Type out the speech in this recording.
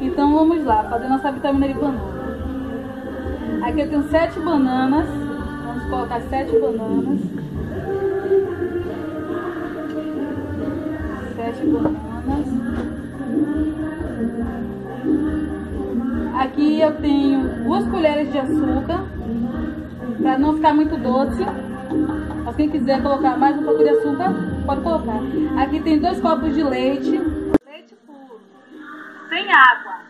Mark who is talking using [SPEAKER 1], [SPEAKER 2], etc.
[SPEAKER 1] Então vamos lá, fazer nossa vitamina de banana. Aqui eu tenho sete bananas. Vamos colocar sete bananas. Sete bananas. Aqui eu tenho duas colheres de açúcar. Para não ficar muito doce. Mas quem quiser colocar mais um pouco de açúcar, pode colocar. Aqui tem dois copos de leite. Água.